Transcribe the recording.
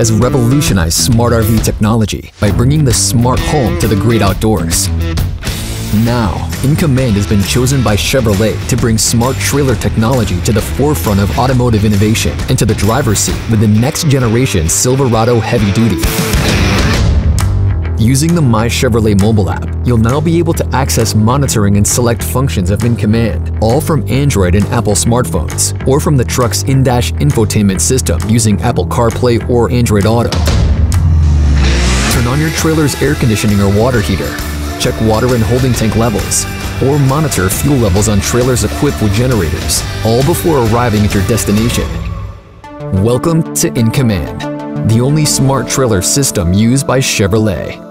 has revolutionized smart RV technology by bringing the smart home to the great outdoors. Now, In Command has been chosen by Chevrolet to bring smart trailer technology to the forefront of automotive innovation and to the driver's seat with the next generation Silverado Heavy Duty. Using the My Chevrolet mobile app, you'll now be able to access monitoring and select functions of In Command, all from Android and Apple smartphones, or from the truck's in-dash infotainment system using Apple CarPlay or Android Auto. Turn on your trailer's air conditioning or water heater, check water and holding tank levels, or monitor fuel levels on trailers equipped with generators, all before arriving at your destination. Welcome to In Command, the only smart trailer system used by Chevrolet.